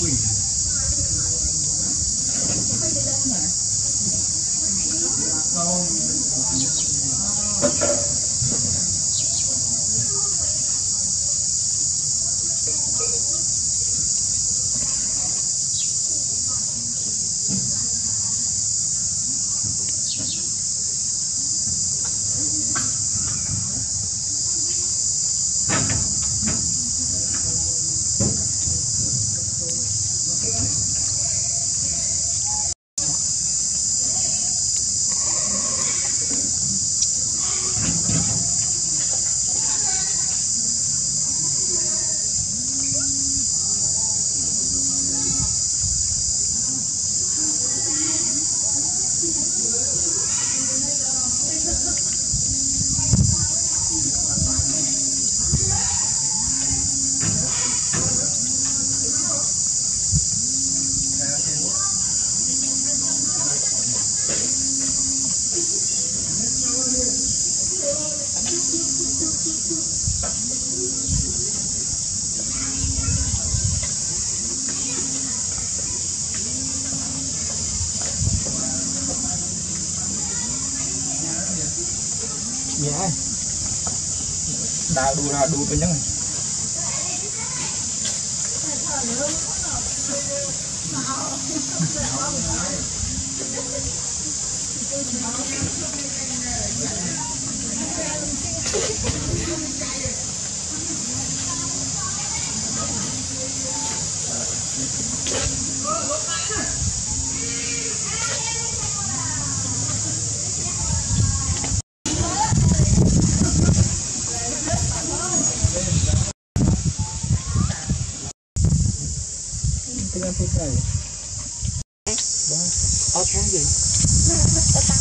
Uy. Tawang dạ. Đào đu ra đu bên nhắn này. I'll try it.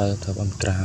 ទៅធ្វើអំត្រា